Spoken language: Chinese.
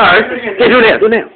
哪儿？这就那样，就那样。